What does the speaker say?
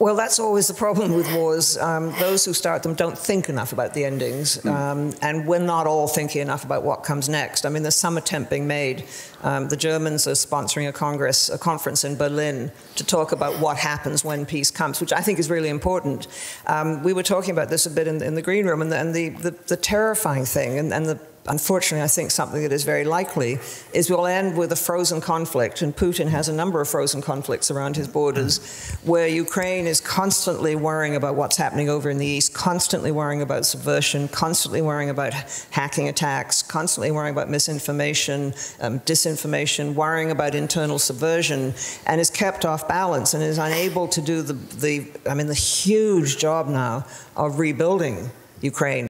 Well, that's always the problem with wars. Um, those who start them don't think enough about the endings, hmm. um, and we're not all thinking enough about what comes next. I mean, there's some attempt being made. Um, the Germans are sponsoring a congress, a conference in Berlin to talk about what happens when peace comes, which I think is really important. Um, we were talking about this a bit in, in the green room, and the, and the, the, the terrifying thing, and, and the unfortunately, I think something that is very likely is we'll end with a frozen conflict, and Putin has a number of frozen conflicts around his borders, where Ukraine is constantly worrying about what's happening over in the east, constantly worrying about subversion, constantly worrying about hacking attacks, constantly worrying about misinformation, um, disinformation, worrying about internal subversion, and is kept off balance and is unable to do the, the I mean, the huge job now of rebuilding Ukraine.